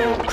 Whoa.